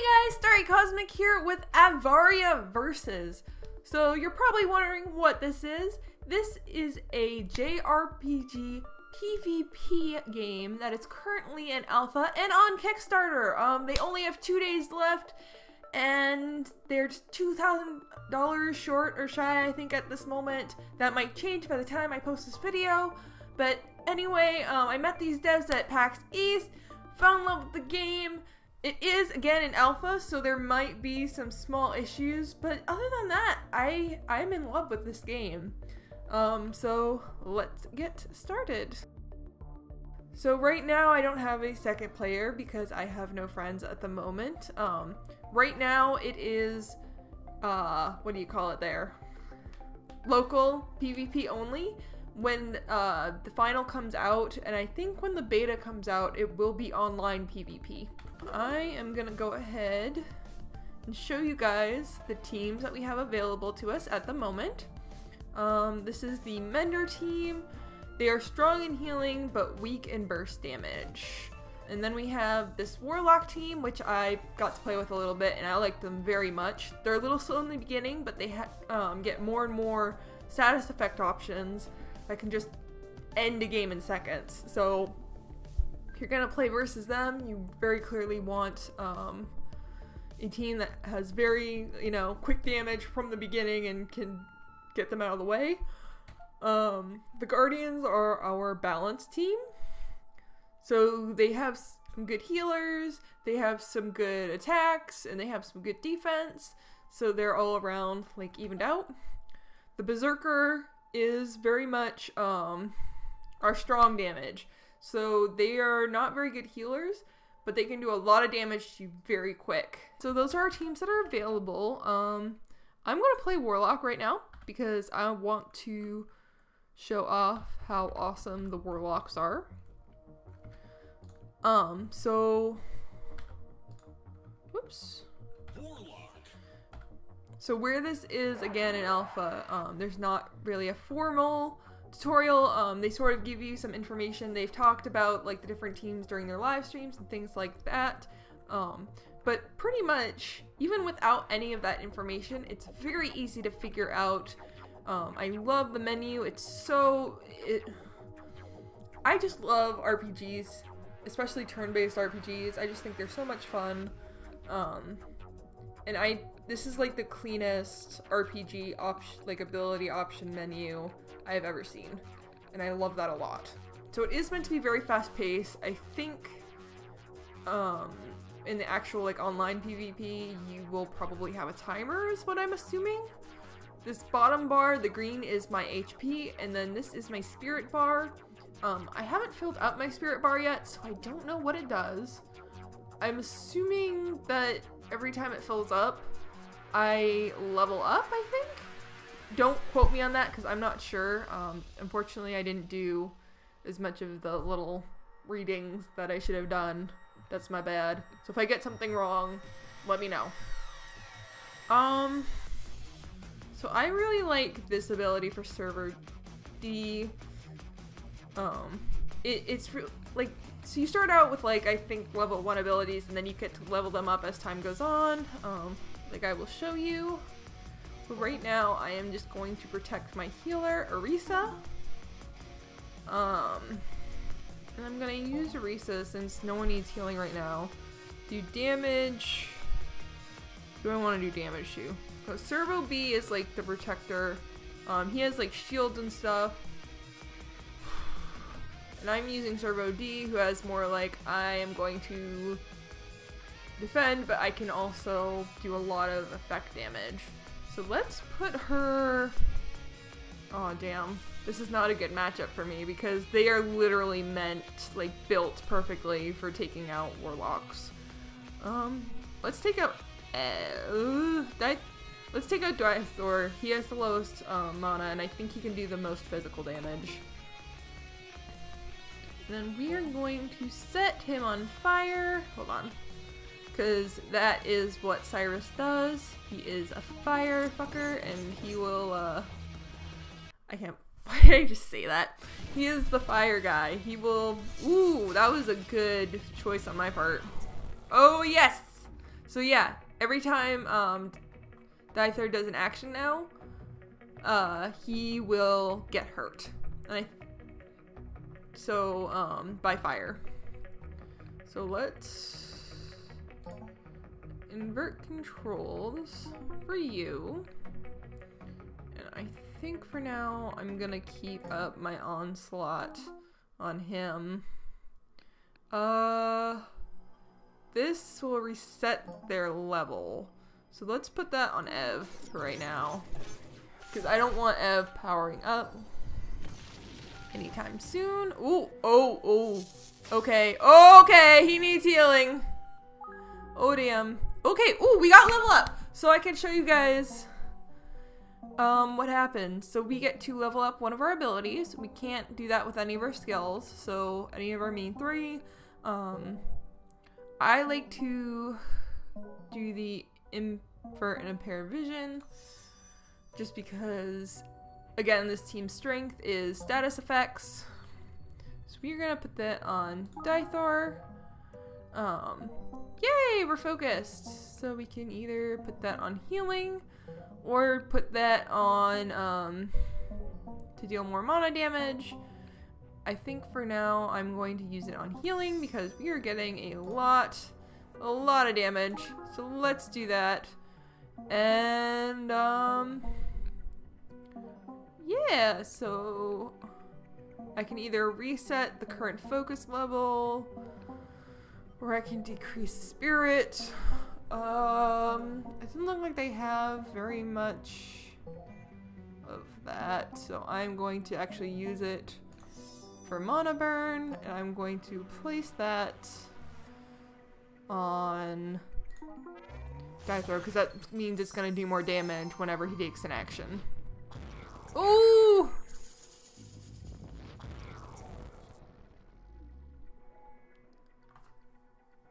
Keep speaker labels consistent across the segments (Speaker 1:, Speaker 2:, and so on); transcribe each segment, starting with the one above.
Speaker 1: Hey guys, Starry Kosmik here with Avaria Versus. So you're probably wondering what this is. This is a JRPG PvP game that is currently in alpha and on Kickstarter. Um, they only have two days left, and they're two thousand dollars short or shy, I think, at this moment. That might change by the time I post this video. But anyway, um, I met these devs at PAX East, fell in love with the game it is again in alpha, so there might be some small issues, but other than that, I I'm in love with this game. Um, so let's get started. So right now I don't have a second player because I have no friends at the moment. Um, right now it is, uh, what do you call it there? Local PvP only. When uh, the final comes out, and I think when the beta comes out, it will be online PvP. I am gonna go ahead and show you guys the teams that we have available to us at the moment. Um, this is the Mender team. They are strong in healing, but weak in burst damage. And then we have this Warlock team, which I got to play with a little bit, and I like them very much. They're a little slow in the beginning, but they um, get more and more status effect options that can just end a game in seconds. So if you're gonna play versus them, you very clearly want um, a team that has very, you know, quick damage from the beginning and can get them out of the way. Um, the Guardians are our balance team. So they have some good healers, they have some good attacks, and they have some good defense. So they're all around like evened out. The Berserker is very much um, our strong damage. So they are not very good healers, but they can do a lot of damage to you very quick. So those are our teams that are available. Um, I'm going to play Warlock right now because I want to show off how awesome the Warlocks are. Um, so... Whoops. So where this is, again, in alpha, um, there's not really a formal tutorial. Um, they sort of give you some information. They've talked about like the different teams during their live streams and things like that. Um, but pretty much, even without any of that information, it's very easy to figure out. Um, I love the menu. It's so it. I just love RPGs, especially turn-based RPGs. I just think they're so much fun. Um, and I this is like the cleanest RPG option like ability option menu I have ever seen. And I love that a lot. So it is meant to be very fast paced. I think um, in the actual like online PvP, you will probably have a timer is what I'm assuming. This bottom bar, the green is my HP, and then this is my spirit bar. Um, I haven't filled up my spirit bar yet, so I don't know what it does. I'm assuming that every time it fills up, I level up, I think? Don't quote me on that because I'm not sure. Um, unfortunately, I didn't do as much of the little readings that I should have done. That's my bad. So if I get something wrong, let me know. Um, so I really like this ability for Servo D. Um, it, it's like so you start out with like I think level one abilities, and then you get to level them up as time goes on. Um, like I will show you. But right now, I am just going to protect my healer, Arisa. Um, and I'm gonna use Arisa since no one needs healing right now. Do damage. Do I want to do damage to? Servo B is like the protector. Um, he has like shields and stuff. And I'm using Servo D, who has more like I am going to defend, but I can also do a lot of effect damage. So let's put her... Oh, damn. This is not a good matchup for me because they are literally meant, like, built perfectly for taking out warlocks. Um, let's take out... Uh, that, let's take out Drythor. He has the lowest um, mana, and I think he can do the most physical damage. And then we are going to set him on fire. Hold on because that is what Cyrus does. He is a fire fucker, and he will, uh, I can't, why did I just say that? He is the fire guy. He will, ooh, that was a good choice on my part. Oh, yes! So yeah, every time um, does an action now, uh, he will get hurt. And I so um, by fire. So let's invert controls for you. And I think for now I'm gonna keep up my onslaught on him. Uh, this will reset their level. So let's put that on Ev right now. Because I don't want Ev powering up anytime soon. Ooh, oh, oh. Okay, okay, he needs healing. Oh, damn. Okay, ooh, we got level up. So I can show you guys um, what happened. So we get to level up one of our abilities. We can't do that with any of our skills. So any of our main three. Um, I like to do the invert and impair vision just because again this team's strength is status effects so we're gonna put that on Dythor um yay we're focused so we can either put that on healing or put that on um to deal more mana damage I think for now I'm going to use it on healing because we are getting a lot, a lot of damage. So let's do that. And, um, yeah, so I can either reset the current focus level or I can decrease spirit. Um, it doesn't look like they have very much of that, so I'm going to actually use it for mana burn, and I'm going to place that on Dythor, because that means it's going to do more damage whenever he takes an action. Ooh!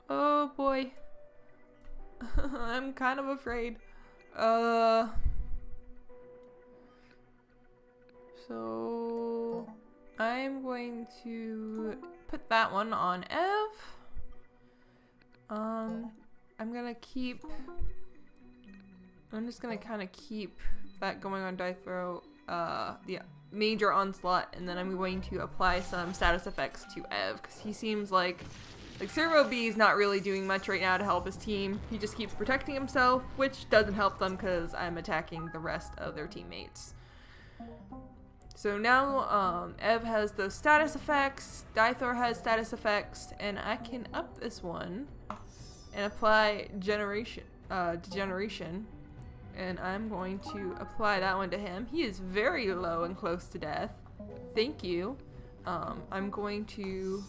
Speaker 1: Oh boy. I'm kind of afraid. Uh... So... I'm going to put that one on Ev. Um, I'm gonna keep, I'm just gonna kind of keep that going on Dythor, uh, the major onslaught, and then I'm going to apply some status effects to Ev, because he seems like, like Servo B is not really doing much right now to help his team. He just keeps protecting himself, which doesn't help them because I'm attacking the rest of their teammates. So now um, Ev has those status effects, Dythor has status effects, and I can up this one and apply generation, uh, degeneration. And I'm going to apply that one to him. He is very low and close to death. Thank you. Um, I'm going to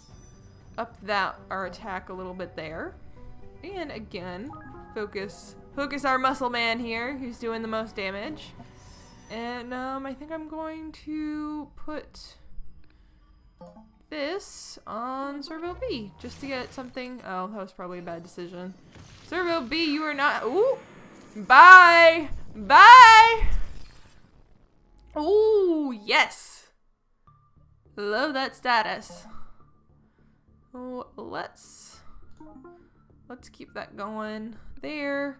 Speaker 1: up that our attack a little bit there. And again, focus focus our muscle man here who's doing the most damage. And um, I think I'm going to put this on Servo B just to get something. Oh, that was probably a bad decision. Servo B, you are not. Ooh, bye, bye. Ooh, yes. Love that status. Let's let's keep that going there.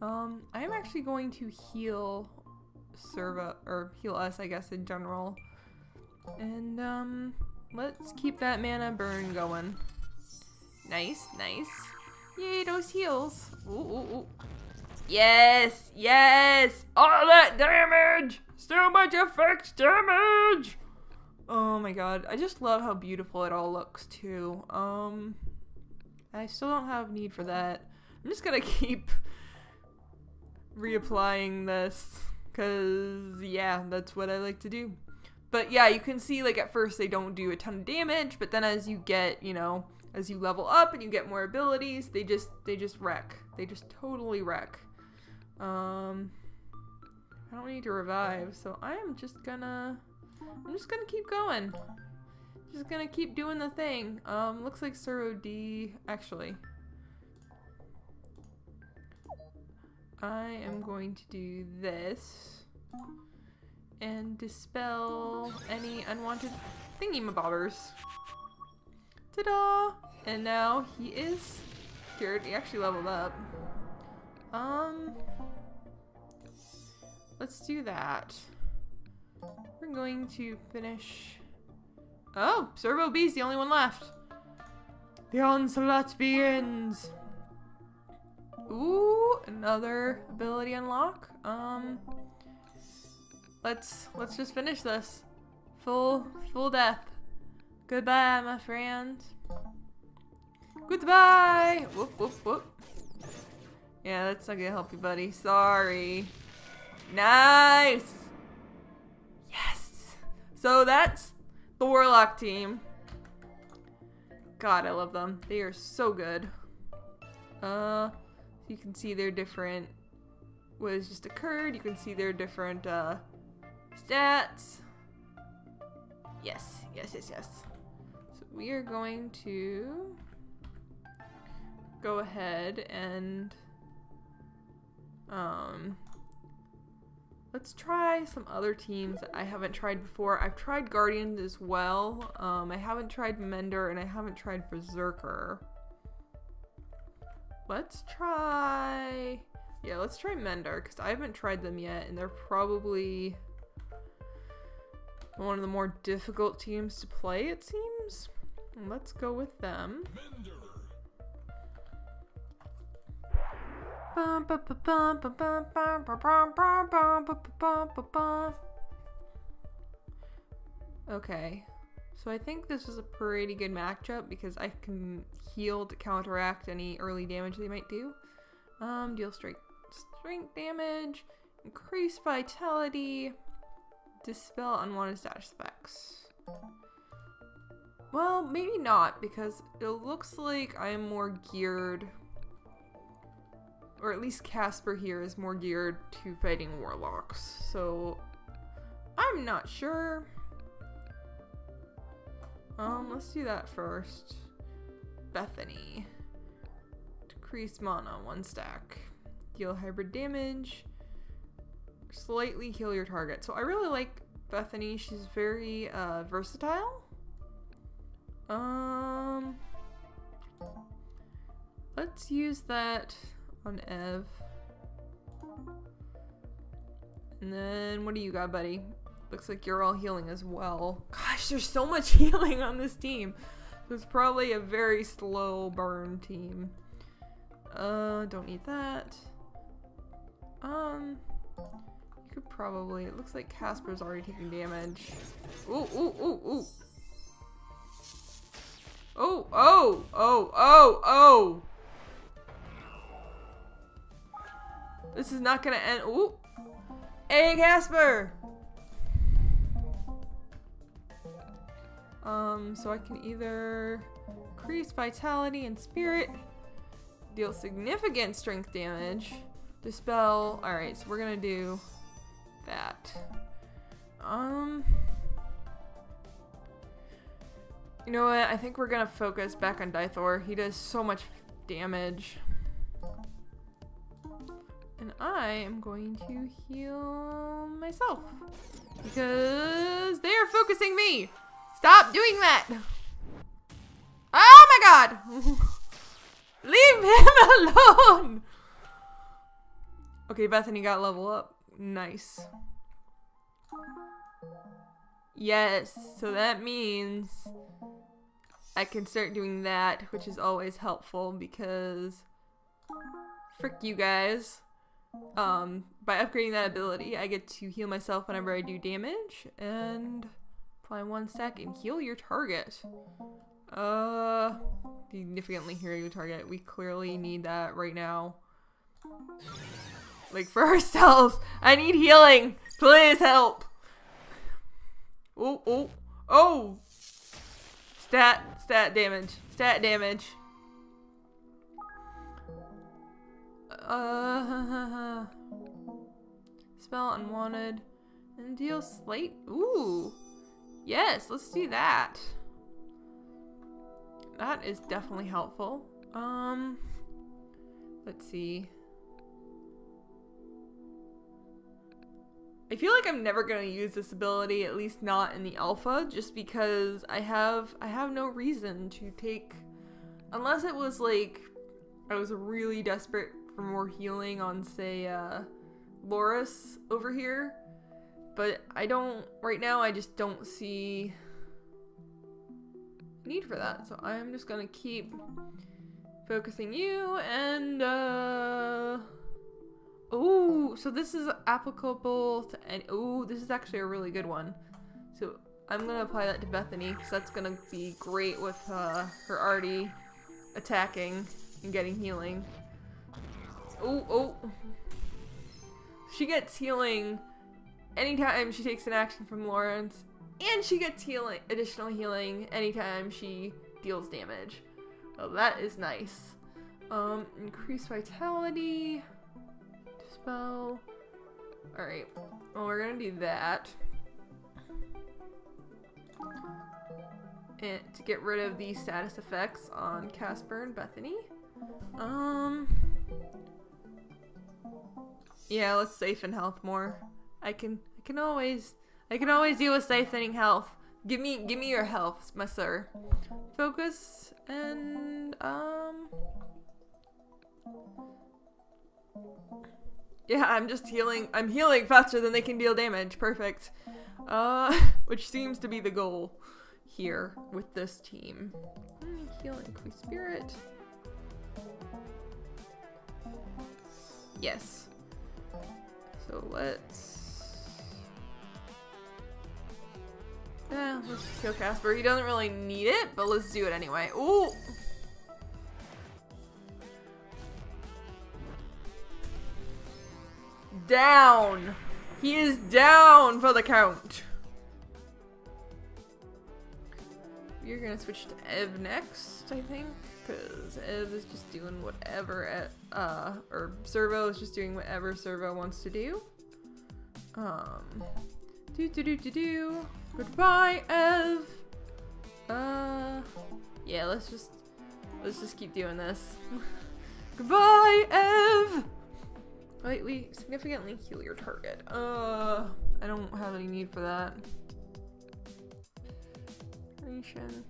Speaker 1: Um, I'm actually going to heal serve or heal us, I guess, in general. And, um, let's keep that mana burn going. Nice, nice. Yay, those heals. Ooh, ooh, ooh. Yes, yes! All that damage! So much effects damage! Oh my god, I just love how beautiful it all looks too. Um, I still don't have need for that. I'm just gonna keep reapplying this. Because, yeah, that's what I like to do. But yeah, you can see, like, at first they don't do a ton of damage, but then as you get, you know, as you level up and you get more abilities, they just, they just wreck. They just totally wreck. Um, I don't need to revive, so I am just gonna, I'm just gonna keep going. Just gonna keep doing the thing. Um, looks like Servo D, actually, I am going to do this and dispel any unwanted thingy-mabobbers. Ta-da! And now he is cured. He actually leveled up. Um, let's do that. We're going to finish. Oh, Servo B's the only one left. The onslaught begins. Ooh, another ability unlock. Um, let's let's just finish this. Full full death. Goodbye, my friend. Goodbye. Whoop whoop whoop. Yeah, that's not gonna help you, buddy. Sorry. Nice. So that's the Warlock team. God, I love them. They are so good. Uh, you can see their different what has just occurred. You can see their different uh, stats. Yes, yes, yes, yes. So we are going to go ahead and um, let's try some other teams that I haven't tried before. I've tried Guardians as well. Um, I haven't tried Mender and I haven't tried Berserker. Let's try... Yeah, let's try Mender because I haven't tried them yet and they're probably one of the more difficult teams to play, it seems. Let's go with them. Mender. Okay. So I think this is a pretty good matchup because I can heal to counteract any early damage they might do. Um, deal strength, strength damage, increase vitality, dispel unwanted status effects. Well, maybe not because it looks like I'm more geared or at least Casper here is more geared to fighting warlocks. So I'm not sure. Um, let's do that first. Bethany. Decrease mana, one stack. Deal hybrid damage. Slightly heal your target. So I really like Bethany. She's very uh, versatile. Um, let's use that on Ev. And then what do you got, buddy? Looks like you're all healing as well. Gosh, there's so much healing on this team. it's probably a very slow burn team. Uh, don't need that. Um, you could probably, it looks like Casper's already taking damage. Ooh, ooh, ooh, ooh. Oh, oh, oh, oh, oh. This is not gonna end. Ooh. Hey, Casper! Um, so I can either increase vitality and spirit, deal significant strength damage, dispel. Alright, so we're gonna do that. Um, you know what? I think we're gonna focus back on Dythor. He does so much damage. And I am going to heal myself. Because they are focusing me. Stop doing that. Oh my god. Leave him alone. Okay, Bethany got level up. Nice. Yes, so that means I can start doing that, which is always helpful because frick you guys. Um, by upgrading that ability, I get to heal myself whenever I do damage, and apply one stack and heal your target. Uh, significantly heal your target. We clearly need that right now. Like, for ourselves. I need healing. Please help. Oh, oh, oh! Stat, stat damage. Stat damage. Uh, spell unwanted and deal slate. Ooh, yes, let's do that. That is definitely helpful. Um, let's see. I feel like I'm never gonna use this ability, at least not in the alpha, just because I have I have no reason to take unless it was like I was really desperate for more healing on, say, uh, Loris over here. But I don't, right now, I just don't see need for that. So I'm just gonna keep focusing you and, uh, oh, so this is applicable to any, oh, this is actually a really good one. So I'm gonna apply that to Bethany because that's gonna be great with uh, her already attacking and getting healing. Oh, oh. She gets healing anytime she takes an action from Loris, and she gets healing, additional healing anytime she deals damage. Oh, that is nice. Um, increase vitality, dispel. Alright, well we're gonna do that. And to get rid of the status effects on Casper and Bethany. Um, yeah, let's safe and health more. I can, I can always, I can always deal with siphoning health. Give me, give me your health, my sir. Focus and um. Yeah, I'm just healing. I'm healing faster than they can deal damage. Perfect. Uh, which seems to be the goal here with this team. Heal increase spirit. Yes. So let's Yeah, let's just kill Casper. He doesn't really need it, but let's do it anyway. Ooh! Down! He is down for the count. You're gonna switch to Ev next, I think, because Ev is just doing whatever at, uh, or Servo is just doing whatever Servo wants to do. Um, do do do do do. Goodbye, Ev. Uh, yeah, let's just let's just keep doing this. Goodbye, Ev. Wait, we significantly heal your target. Uh, I don't have any need for that. Nation.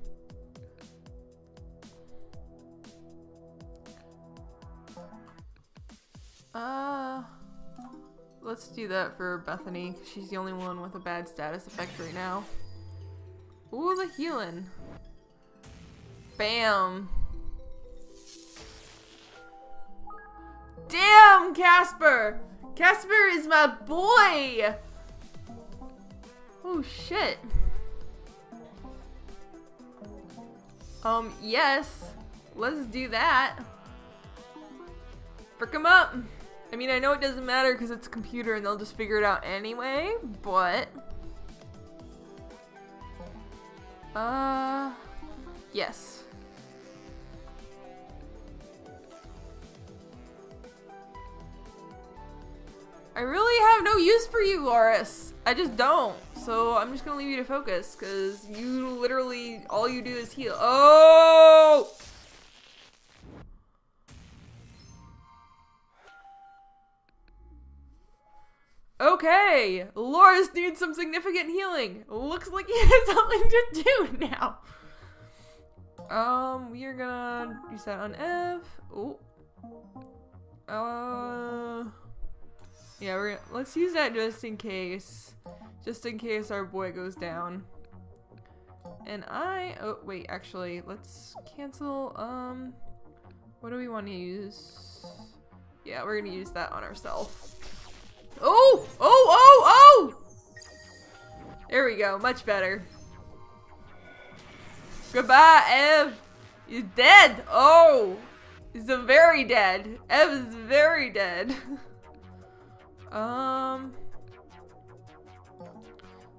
Speaker 1: Let's do that for Bethany. She's the only one with a bad status effect right now. Ooh, the healing. Bam. Damn, Casper! Casper is my boy! Oh, shit. Um, yes. Let's do that. Frick him up! I mean, I know it doesn't matter because it's a computer and they'll just figure it out anyway, but... Uh... Yes. I really have no use for you, Loris. I just don't. So I'm just gonna leave you to focus, because you literally, all you do is heal. Oh! Okay, Loris needs some significant healing. Looks like he has something to do now. Um, we are gonna use that on Ev. Oh. Uh. Yeah, we're gonna, let's use that just in case. Just in case our boy goes down. And I, oh wait, actually, let's cancel, um, what do we want to use? Yeah, we're gonna use that on ourselves. Oh! Oh! Oh! Oh! There we go. Much better. Goodbye, Ev. He's dead. Oh! He's very dead. Ev is very dead. um...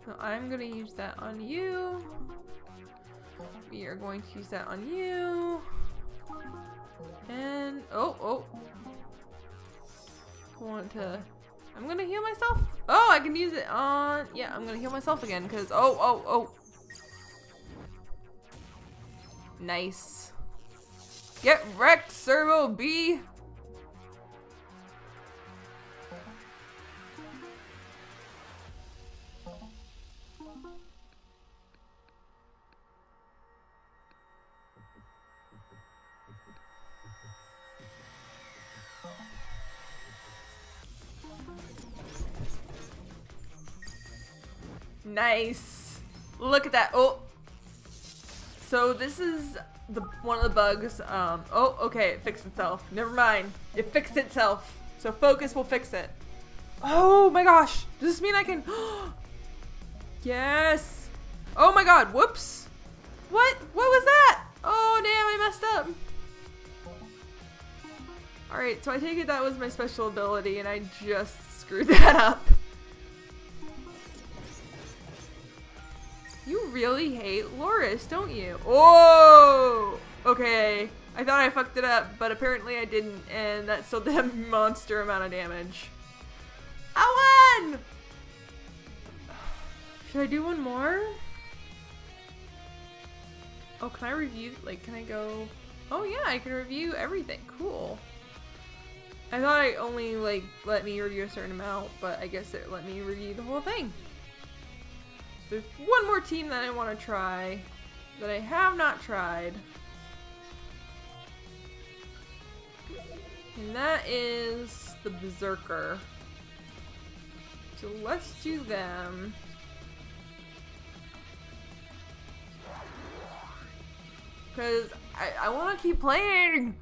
Speaker 1: So I'm gonna use that on you. We are going to use that on you. And, oh, oh. I want to I'm gonna heal myself. Oh, I can use it on... Yeah, I'm gonna heal myself again because... Oh, oh, oh. Nice. Get wrecked, Servo B. Nice. Look at that. Oh. So this is the one of the bugs. Um, oh, okay, it fixed itself. Never mind. It fixed itself. So focus will fix it. Oh my gosh. Does this mean I can... yes. Oh my god. Whoops. What? What was that? Oh, damn, I messed up. Alright, so I take it that was my special ability and I just screwed that up. Really hate Loris, don't you? Oh! Okay. I thought I fucked it up, but apparently I didn't, and that still did a monster amount of damage. I won! Should I do one more? Oh, can I review, like, can I go... Oh yeah, I can review everything. Cool. I thought I only, like, let me review a certain amount, but I guess it let me review the whole thing. There's one more team that I want to try that I have not tried. And that is the Berserker. So let's do them. Because I, I want to keep playing.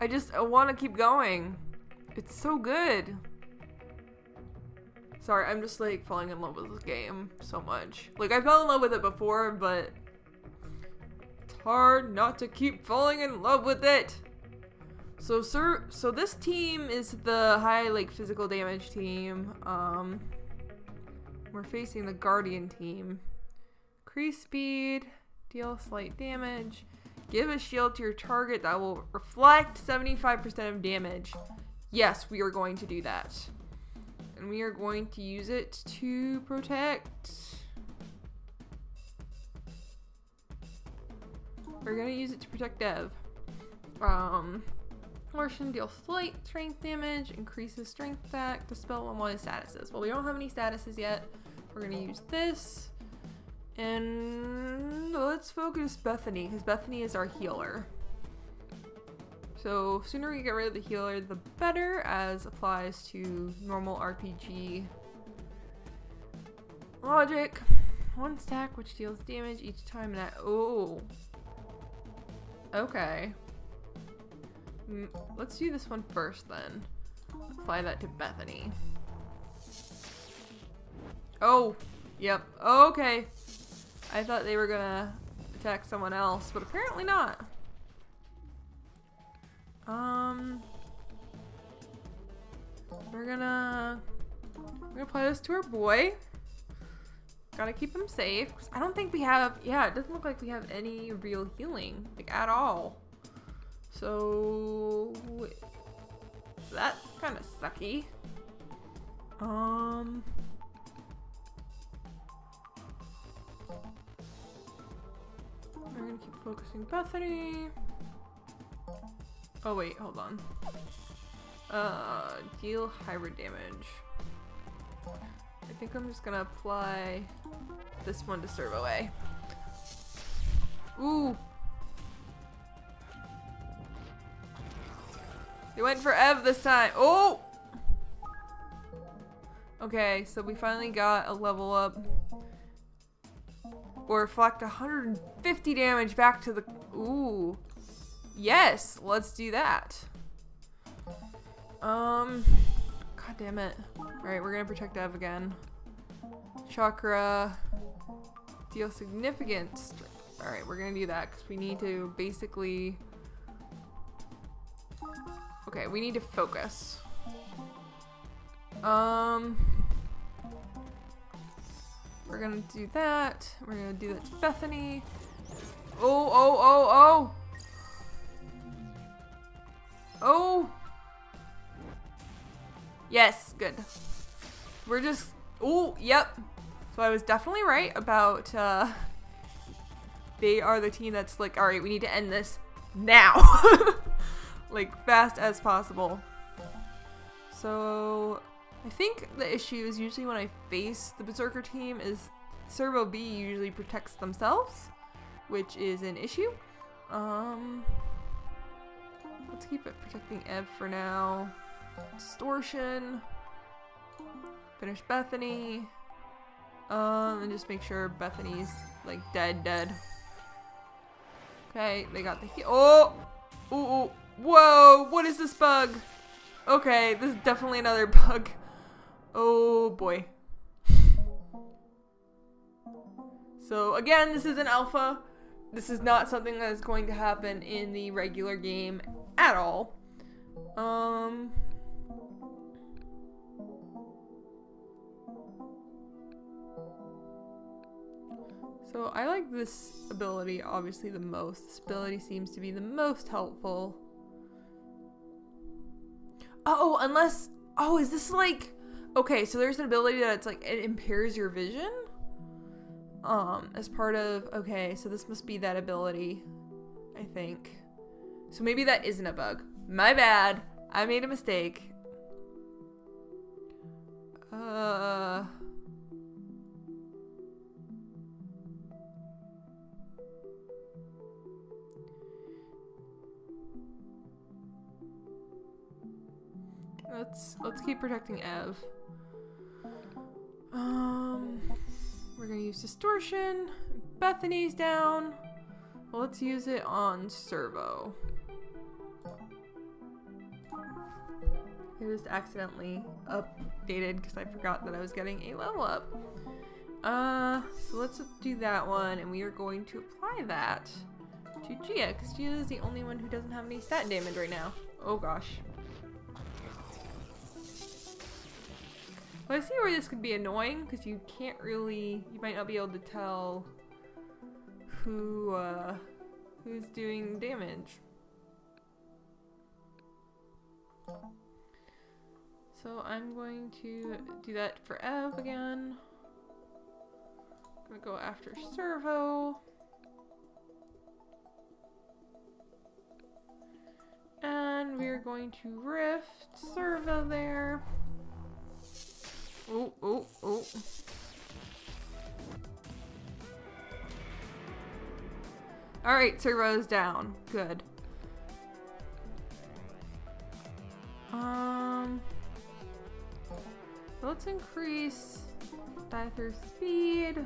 Speaker 1: I just I want to keep going. It's so good. Sorry, I'm just like falling in love with this game so much. Like I fell in love with it before, but it's hard not to keep falling in love with it. So sir, so this team is the high like physical damage team. Um, we're facing the Guardian team. Increase speed, deal slight damage, give a shield to your target that will reflect 75% of damage. Yes, we are going to do that. And we are going to use it to protect. We're gonna use it to protect Dev. Um, portion deals slight strength damage, increases strength stack, dispel on one statuses. Well, we don't have any statuses yet. We're gonna use this. And let's focus Bethany, because Bethany is our healer. So sooner we get rid of the healer, the better, as applies to normal RPG logic. One stack which deals damage each time that- oh. Okay. Mm, let's do this one first then. Apply that to Bethany. Oh, yep, okay. I thought they were gonna attack someone else, but apparently not. Um, we're gonna we're gonna play this to our boy. Gotta keep him safe. I don't think we have. Yeah, it doesn't look like we have any real healing, like at all. So that's kind of sucky. Um. We're gonna keep focusing Bethany. Oh wait, hold on. Uh, deal hybrid damage. I think I'm just gonna apply this one to serve away. Ooh! They went for Ev this time. Oh! Okay, so we finally got a level up. Or reflect 150 damage back to the... Ooh. Yes, let's do that. Um, god damn it. Alright, we're gonna protect Ev again. Chakra. Deal significant Alright, we're gonna do that because we need to basically... Okay, we need to focus. Um... We're gonna do that. We're gonna do that to Bethany. Oh, oh, oh, oh! Oh! Yes, good. We're just... Oh, yep. So I was definitely right about, uh... They are the team that's like, alright, we need to end this now. like, fast as possible. So... I think the issue is usually when I face the Berserker team is Servo B usually protects themselves, which is an issue. Um... Let's keep it protecting Ev for now. Distortion. Finish Bethany. Um, and just make sure Bethany's like dead, dead. Okay, they got the he- Oh! Ooh, ooh, whoa! What is this bug? Okay, this is definitely another bug. Oh boy. So again, this is an alpha. This is not something that is going to happen in the regular game at all. Um. So I like this ability obviously the most. This ability seems to be the most helpful. Oh, unless oh, is this like okay, so there's an ability that's like it impairs your vision? Um, as part of okay, so this must be that ability, I think. So maybe that isn't a bug. My bad. I made a mistake. Uh Let's let's keep protecting Ev. Um, we're gonna use distortion. Bethany's down. Let's use it on Servo. Just accidentally updated because I forgot that I was getting a level up. Uh, so let's do that one, and we are going to apply that to Gia, because Gia is the only one who doesn't have any stat damage right now. Oh gosh. Well, I see where this could be annoying because you can't really, you might not be able to tell who, uh, who's doing damage. So I'm going to do that for Ev again. I'm gonna go after Servo. And we're going to rift Servo there. Oh, oh, oh. Alright, Servo's down. Good. Let's increase Dythor's speed,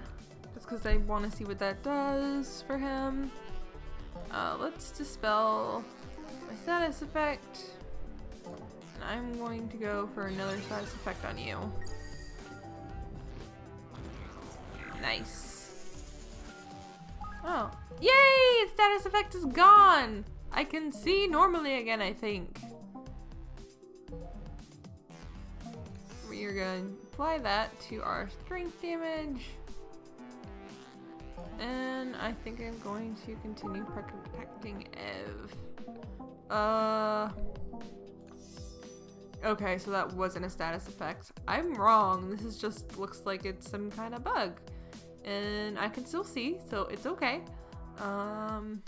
Speaker 1: just because I want to see what that does for him. Uh, let's dispel my status effect, and I'm going to go for another status effect on you. Nice. Oh. Yay! Status effect is gone! I can see normally again, I think. Are going to apply that to our strength damage. And I think I'm going to continue protecting Ev. Uh... Okay, so that wasn't a status effect. I'm wrong. This is just looks like it's some kind of bug and I can still see, so it's okay. Um,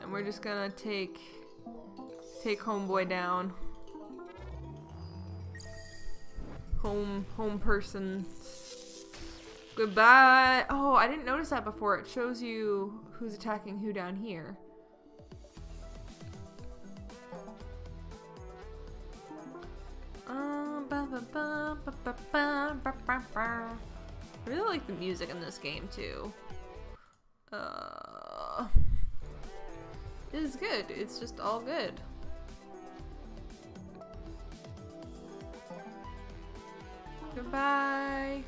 Speaker 1: and we're just gonna take take homeboy down. Home home person. Goodbye. Oh, I didn't notice that before. It shows you who's attacking who down here. I really like the music in this game too. Uh, it is good. It's just all good. Goodbye.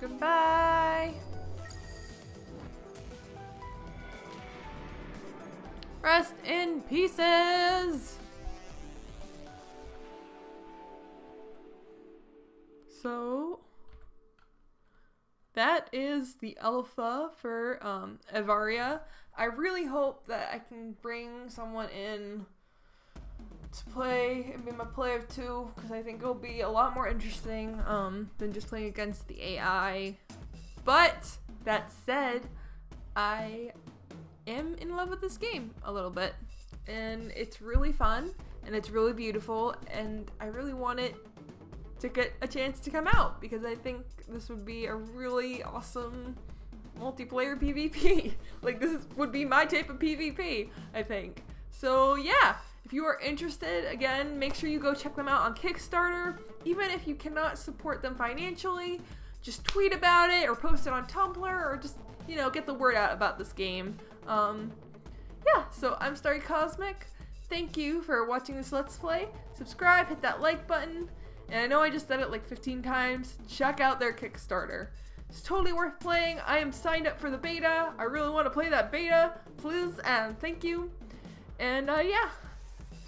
Speaker 1: Goodbye. Rest in pieces. So that is the alpha for um, Evaria. I really hope that I can bring someone in to play and be my play of two because I think it'll be a lot more interesting um, than just playing against the AI. But that said, I am in love with this game a little bit, and it's really fun and it's really beautiful, and I really want it to get a chance to come out because I think this would be a really awesome multiplayer PvP. like this would be my type of PvP, I think. So yeah, If you are interested, again, make sure you go check them out on Kickstarter. Even if you cannot support them financially, just tweet about it or post it on Tumblr or just, you know, get the word out about this game. Um, yeah, so I'm Starry Kosmik. Thank you for watching this Let's Play. Subscribe, hit that like button. And I know I just said it like 15 times. Check out their Kickstarter. It's totally worth playing. I am signed up for the beta. I really want to play that beta. Please and thank you. And uh, yeah,